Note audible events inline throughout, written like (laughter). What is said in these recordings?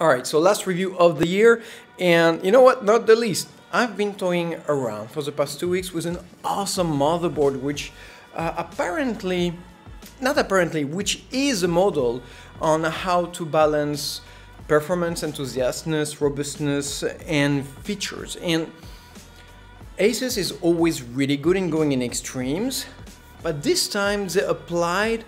All right, so last review of the year, and you know what, not the least, I've been toying around for the past two weeks with an awesome motherboard, which uh, apparently, not apparently, which is a model on how to balance performance enthusiastness, robustness, and features. And Asus is always really good in going in extremes, but this time they applied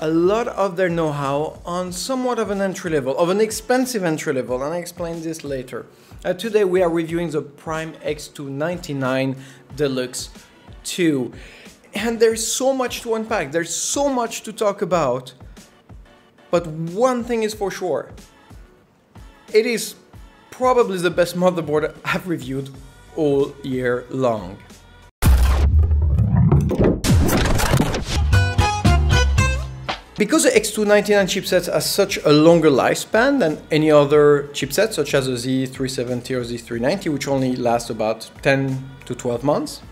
a lot of their know-how on somewhat of an entry level, of an expensive entry level, and I explain this later. Uh, today we are reviewing the Prime X299 Deluxe 2. And there's so much to unpack, there's so much to talk about. But one thing is for sure, it is probably the best motherboard I've reviewed all year long. Because the X299 chipset has such a longer lifespan than any other chipset, such as the Z370 or Z390, which only lasts about 10 to 12 months,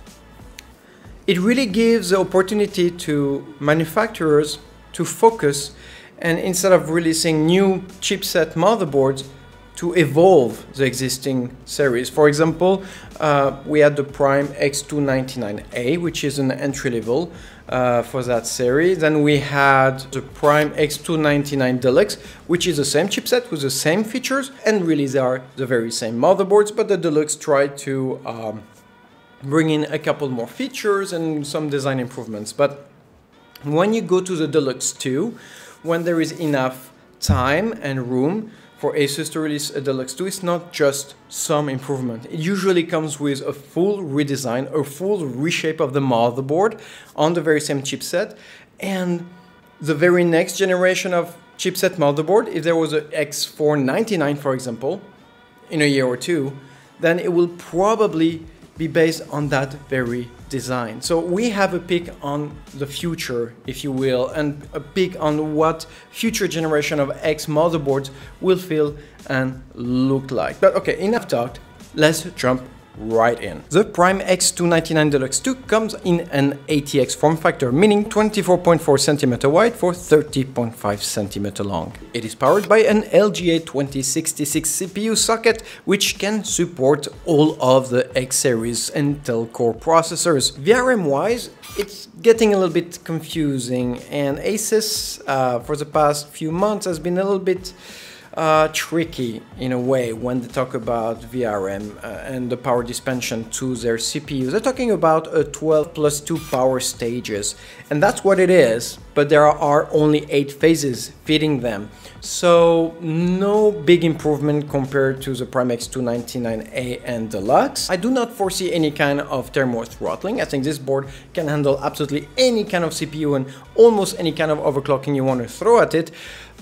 it really gives the opportunity to manufacturers to focus and instead of releasing new chipset motherboards, to evolve the existing series. For example, uh, we had the Prime X299A, which is an entry level uh, for that series. Then we had the Prime X299 Deluxe, which is the same chipset with the same features, and really they are the very same motherboards, but the Deluxe tried to um, bring in a couple more features and some design improvements. But when you go to the Deluxe 2, when there is enough time and room for Asus to release a Deluxe 2 it's not just some improvement. It usually comes with a full redesign, a full reshape of the motherboard on the very same chipset, and the very next generation of chipset motherboard, if there was a X499 for example, in a year or two, then it will probably be based on that very design. So we have a pick on the future, if you will, and a pick on what future generation of X motherboards will feel and look like. But okay, enough talked, let's jump right in. The Prime X299 Deluxe 2 comes in an ATX form factor, meaning 24.4 cm wide for 30.5 cm long. It is powered by an LGA 2066 CPU socket, which can support all of the X series Intel Core processors. VRM wise, it's getting a little bit confusing and Asus uh, for the past few months has been a little bit uh, tricky in a way when they talk about VRM uh, and the power dispensation to their CPUs. They're talking about a 12 plus 2 power stages, and that's what it is, but there are only 8 phases feeding them. So no big improvement compared to the Prime X299A and Deluxe. I do not foresee any kind of thermal throttling. I think this board can handle absolutely any kind of CPU and almost any kind of overclocking you want to throw at it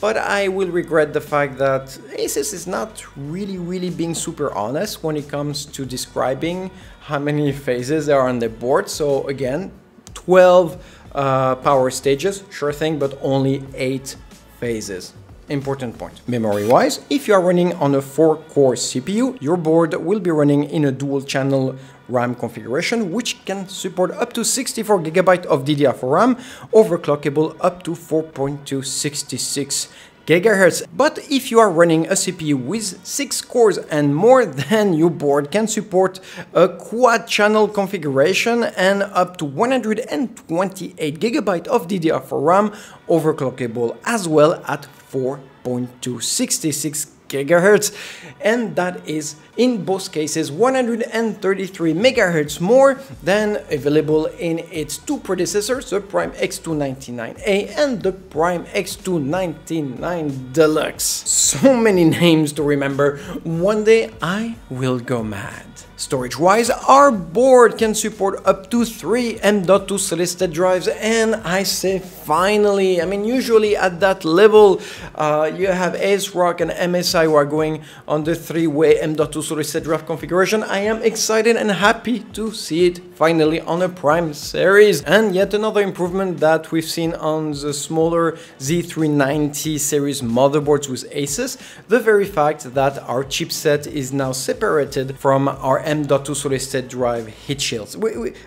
but I will regret the fact that Asus is not really, really being super honest when it comes to describing how many (laughs) phases there are on the board. So again, 12 uh, power stages, sure thing, but only 8 phases. Important point. Memory-wise, if you are running on a 4-core CPU, your board will be running in a dual-channel RAM configuration, which can support up to 64GB of DDR4 RAM, overclockable up to 4.266 GHz. But if you are running a CPU with 6 cores and more, (laughs) then your board can support a quad channel configuration and up to 128GB of DDR4 RAM, overclockable as well at 4.266 gigahertz and that is in both cases 133 megahertz more than available in its two predecessors the Prime X299A and the Prime X299 Deluxe. So many (laughs) names to remember, one day I will go mad. Storage-wise, our board can support up to 3 M.2 solid-state drives, and I say finally, I mean usually at that level, uh, you have ASRock and MSI who are going on the 3-way M.2 solid-state drive configuration. I am excited and happy to see it finally on a Prime series. And yet another improvement that we've seen on the smaller Z390 series motherboards with Asus, the very fact that our chipset is now separated from our M.2 solid state drive heat shields.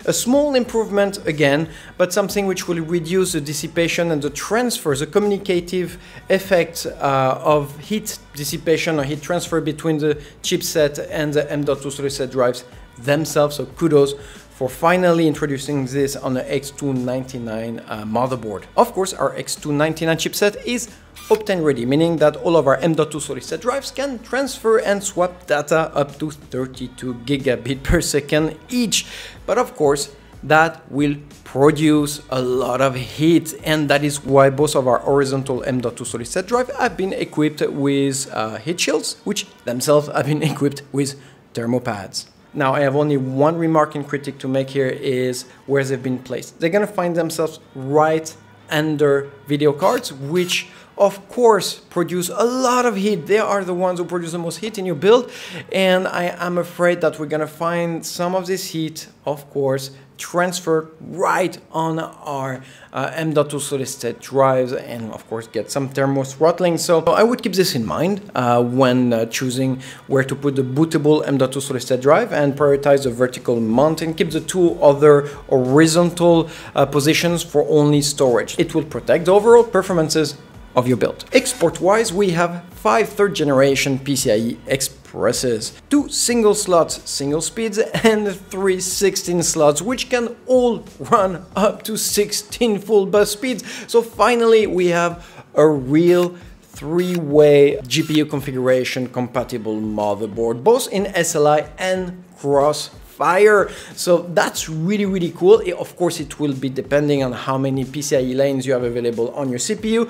A small improvement again, but something which will reduce the dissipation and the transfer, the communicative effect uh, of heat dissipation or heat transfer between the chipset and the M.2 solid state drives themselves. So kudos for finally introducing this on the X299 uh, motherboard. Of course, our X299 chipset is Optane ready, meaning that all of our M.2 solid state drives can transfer and swap data up to 32 gigabit per second each. But of course, that will produce a lot of heat and that is why both of our horizontal M.2 solid state drive have been equipped with uh, heat shields, which themselves have been (laughs) equipped with thermopads. Now I have only one remark and critique to make here is where they've been placed. They're gonna find themselves right under video cards, which of course produce a lot of heat. They are the ones who produce the most heat in your build. And I am afraid that we're gonna find some of this heat, of course, transferred right on our uh, M.2 solid state drives and of course get some thermo throttling. So I would keep this in mind uh, when uh, choosing where to put the bootable M.2 solid state drive and prioritize the vertical mount and keep the two other horizontal uh, positions for only storage. It will protect the overall performances of your build. Export-wise, we have five third generation PCIe Expresses, two single slots, single speeds, and three 16 slots, which can all run up to 16 full bus speeds. So finally, we have a real three-way GPU configuration compatible motherboard, both in SLI and cross fire. So that's really, really cool. It, of course, it will be depending on how many PCIe lanes you have available on your CPU,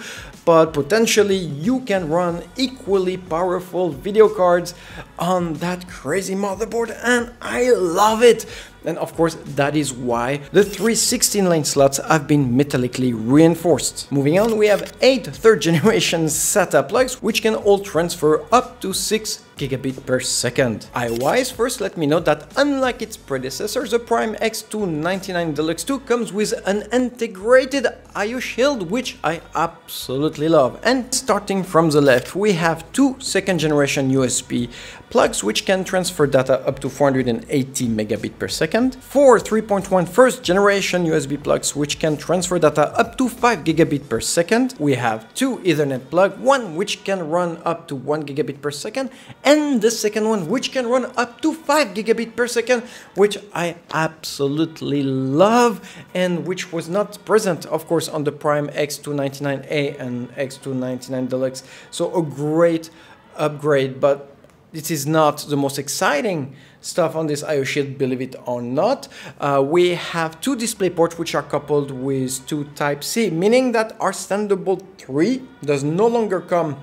but potentially you can run equally powerful video cards on that crazy motherboard and I love it. And of course, that is why the three 16 lane slots have been metallically reinforced. Moving on, we have eight third generation SATA plugs, which can all transfer up to 6 gigabit per second. I-wise, first let me note that unlike its predecessor, the Prime X299 Deluxe 2 comes with an integrated IO shield, which I absolutely love. And starting from the left, we have two second generation USB plugs which can transfer data up to 480 megabit per second, four 3.1 first generation USB plugs which can transfer data up to 5 gigabit per second. We have two Ethernet plug, one which can run up to 1 gigabit per second, and the second one which can run up to 5 gigabit per second, which I absolutely love and which was not present, of course, on the Prime X299A and X299 Deluxe. So a great upgrade, but this is not the most exciting stuff on this IO Shield, believe it or not. Uh, we have two display ports which are coupled with two Type-C, meaning that our Thunderbolt 3 does no longer come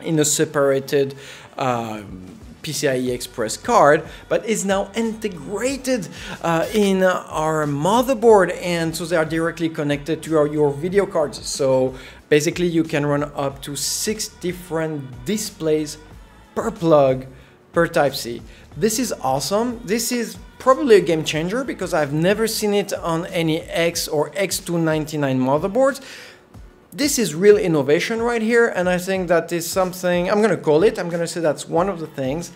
in a separated uh, PCIe Express card, but is now integrated uh, in our motherboard, and so they are directly connected to our, your video cards. So basically, you can run up to six different displays per plug per Type-C. This is awesome. This is probably a game changer because I've never seen it on any X or X299 motherboards. This is real innovation right here and I think that is something, I'm gonna call it, I'm gonna say that's one of the things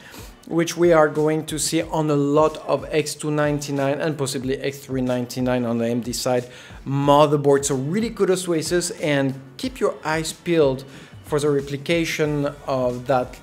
which we are going to see on a lot of X299 and possibly X399 on the AMD side motherboard. So really kudos to Asus and keep your eyes peeled for the replication of that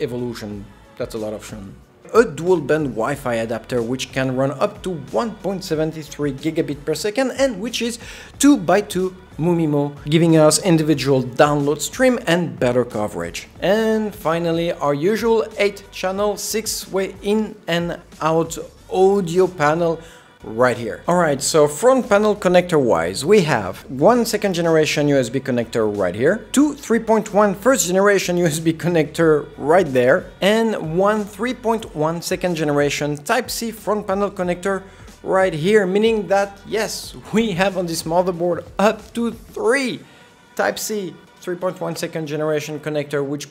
evolution. That's a lot of fun. A dual band Wi-Fi adapter which can run up to 1.73 gigabit per second and which is 2x2 MU-MIMO, giving us individual download stream and better coverage. And finally, our usual 8 channel 6 way in and out audio panel right here. Alright, so front panel connector wise, we have one second generation USB connector right here, two 3.1 first generation USB connector right there, and one 3.1 second generation Type-C front panel connector right here, meaning that yes, we have on this motherboard up to three Type-C 3.1 second generation connector, which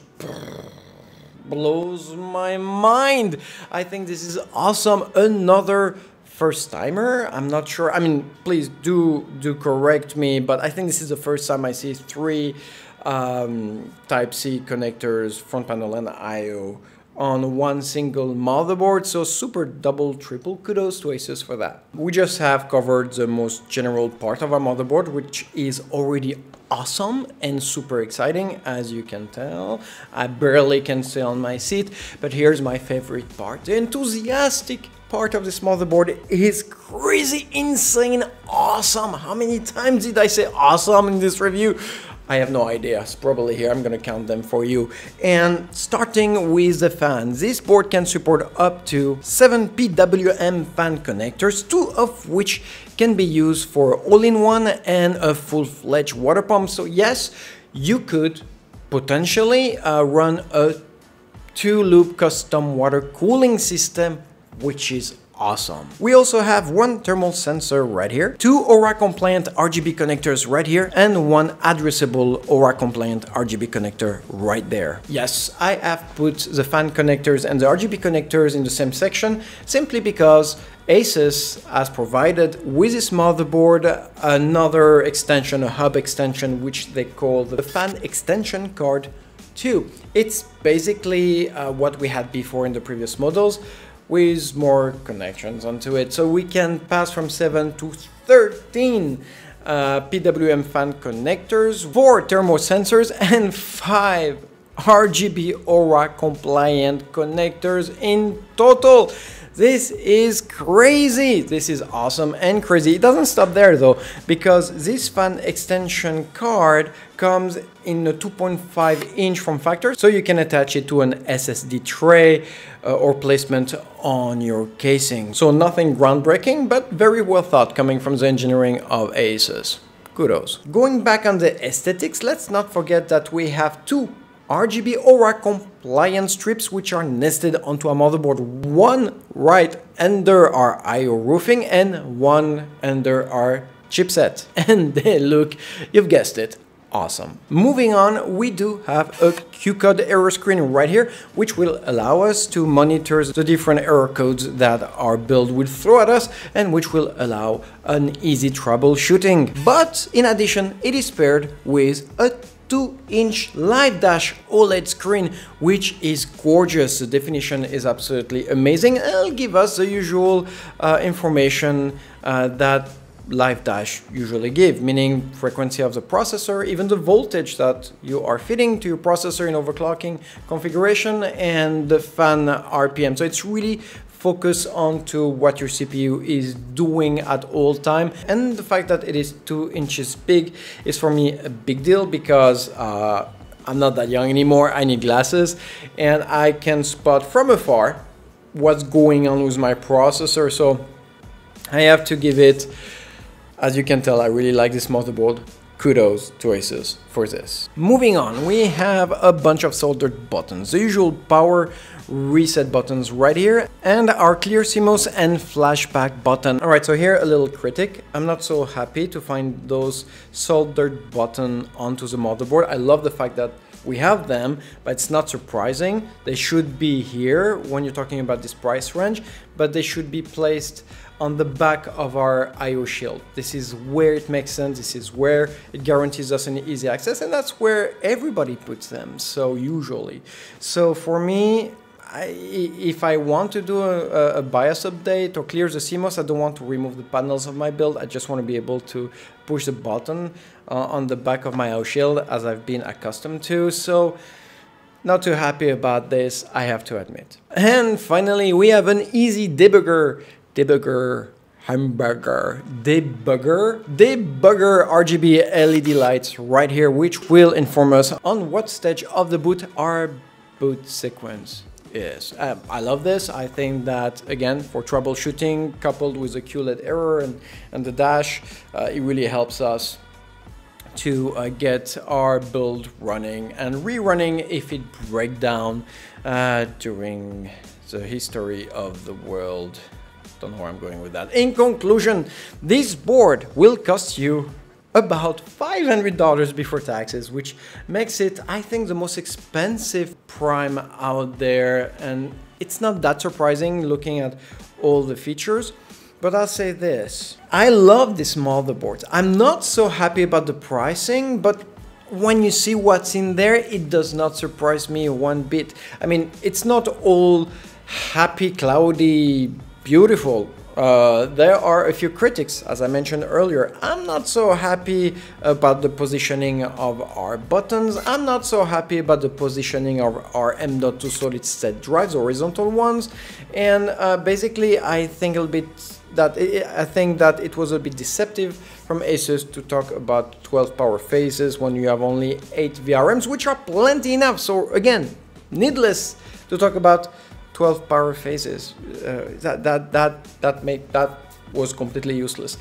blows my mind. I think this is awesome. Another first timer. I'm not sure. I mean, please do do correct me, but I think this is the first time I see three um, Type C connectors, front panel and I/O on one single motherboard, so super double, triple kudos to Asus for that. We just have covered the most general part of our motherboard, which is already awesome and super exciting, as you can tell. I barely can stay on my seat, but here's my favorite part. The enthusiastic part of this motherboard is crazy, insane, awesome. How many times did I say awesome in this review? I have no idea, it's probably here, I'm gonna count them for you. And starting with the fan, this board can support up to 7 PWM fan connectors, two of which can be used for all-in-one and a full-fledged water pump. So yes, you could potentially uh, run a two-loop custom water cooling system, which is awesome. We also have one thermal sensor right here, two Aura compliant RGB connectors right here, and one addressable Aura compliant RGB connector right there. Yes, I have put the fan connectors and the RGB connectors in the same section simply because Asus has provided with this motherboard another extension, a hub extension, which they call the fan extension card 2. It's basically uh, what we had before in the previous models, with more connections onto it. So we can pass from 7 to 13 uh, PWM fan connectors, 4 thermosensors and 5 RGB Aura compliant connectors in total. This is crazy. This is awesome and crazy. It doesn't stop there though, because this fan extension card comes in a 2.5 inch form factor, so you can attach it to an SSD tray uh, or placement on your casing. So nothing groundbreaking, but very well thought coming from the engineering of Asus. Kudos. Going back on the aesthetics, let's not forget that we have two RGB Aura compliant strips which are nested onto a motherboard, one right under our I.O. roofing and one under our chipset. (laughs) And they look, you've guessed it, awesome. Moving on, we do have a Q-code error screen right here, which will allow us to monitor the different error codes that our build will throw at us and which will allow an easy troubleshooting. But in addition, it is paired with a 2-inch Live Dash OLED screen, which is gorgeous. The definition is absolutely amazing it'll give us the usual uh, information uh, that Live Dash usually give, meaning frequency of the processor, even the voltage that you are feeding to your processor in overclocking configuration, and the fan RPM. So it's really focus onto what your CPU is doing at all time. And the fact that it is two inches big is for me a big deal because uh, I'm not that young anymore. I need glasses and I can spot from afar what's going on with my processor. So I have to give it, as you can tell, I really like this motherboard kudos to Asus for this. Moving on, we have a bunch of soldered buttons. The usual power reset buttons right here and our clear CMOS and flashback button. Alright, so here a little critic. I'm not so happy to find those soldered button onto the motherboard. I love the fact that we have them, but it's not surprising. They should be here when you're talking about this price range, but they should be placed on the back of our IO shield. This is where it makes sense. This is where it guarantees us an easy access, and that's where everybody puts them. So usually, so for me, I, if I want to do a, a, BIOS update or clear the CMOS, I don't want to remove the panels of my build. I just want to be able to push the button uh, on the back of my IO shield as I've been accustomed to. So not too happy about this, I have to admit. And finally, we have an easy debugger, debugger hamburger debugger debugger RGB LED lights right here which will inform us on what stage of the boot our boot sequence is. Uh, I love this. I think that, again, for troubleshooting, coupled with the QLED error and, and the dash, uh, it really helps us to uh, get our build running and rerunning if it break down uh, during the history of the world. Don't know where I'm going with that. In conclusion, this board will cost you about $500 before taxes, which makes it, I think, the most expensive Prime out there. And it's not that surprising looking at all the features. But I'll say this, I love this motherboard. I'm not so happy about the pricing, but when you see what's in there, it does not surprise me one bit. I mean, it's not all happy, cloudy, beautiful. Uh, there are a few critics, as I mentioned earlier. I'm not so happy about the positioning of our buttons. I'm not so happy about the positioning of our M.2 solid state drives, horizontal ones. And uh, basically, I think a little bit that it, I think that it was a bit deceptive from Asus to talk about 12 power phases when you have only 8 VRMs, which are plenty enough. So again, needless to talk about 12 power phases. Uh, that that that that made that was completely useless.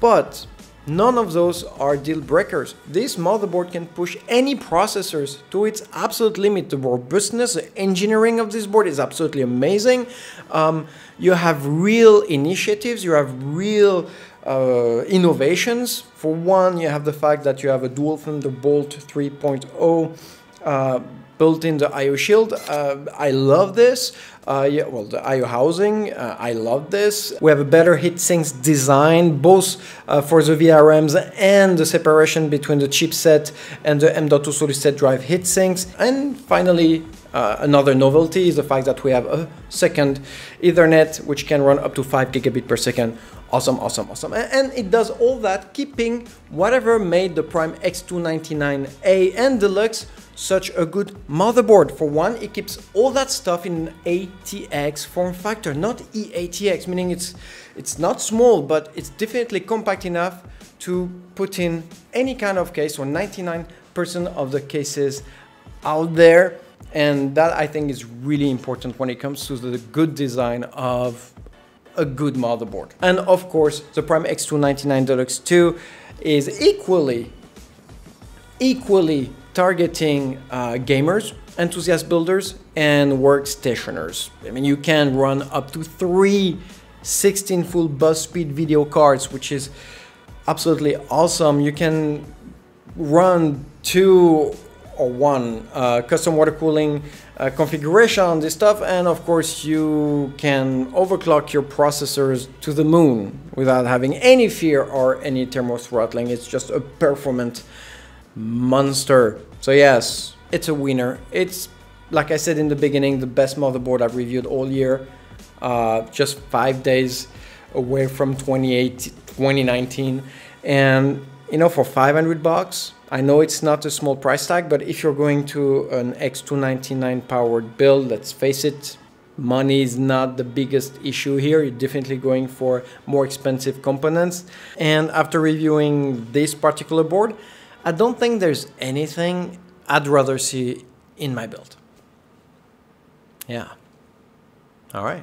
But none of those are deal breakers. This motherboard can push any processors to its absolute limit. The robustness, the engineering of this board is absolutely amazing. Um, you have real initiatives, you have real uh, innovations. For one, you have the fact that you have a dual Thunderbolt 3.0 uh, built in the IO Shield. Uh, I love this. Uh, yeah, well, the IO housing, uh, I love this. We have a better heatsinks design, both uh, for the VRMs and the separation between the chipset and the M.2 solid state drive heatsinks. And finally, uh, another novelty is the fact that we have a second Ethernet, which can run up to 5 gigabit per second. Awesome, awesome, awesome. And it does all that, keeping whatever made the Prime X299A and Deluxe such a good motherboard. For one, it keeps all that stuff in ATX form factor, not EATX, meaning it's, it's not small, but it's definitely compact enough to put in any kind of case or 99% of the cases out there. And that I think is really important when it comes to the good design of a good motherboard. And of course, the Prime X299 Deluxe 2 is equally, equally targeting uh, gamers, enthusiast builders, and workstationers. I mean, you can run up to three 16 full bus speed video cards, which is absolutely awesome. You can run two or one uh, custom water cooling uh, configuration on this stuff and of course you can overclock your processors to the moon without having any fear or any thermal throttling it's just a performant monster. So yes, it's a winner. It's, like I said in the beginning, the best motherboard I've reviewed all year. Uh, just five days away from 2019. And, you know, for 500 bucks, I know it's not a small price tag, but if you're going to an X299 powered build, let's face it, money is not the biggest issue here. You're definitely going for more expensive components. And after reviewing this particular board, I don't think there's anything I'd rather see in my build. Yeah. All right.